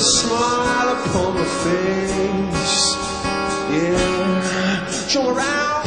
a smile upon my face. Yeah. Show around.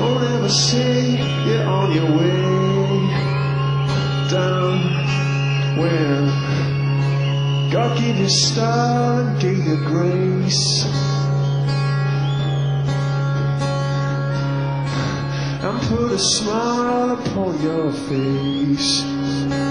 Don't ever say you're on your way down where God gave you star and gave you grace. And put a smile upon your face.